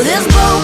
Well, there's bones.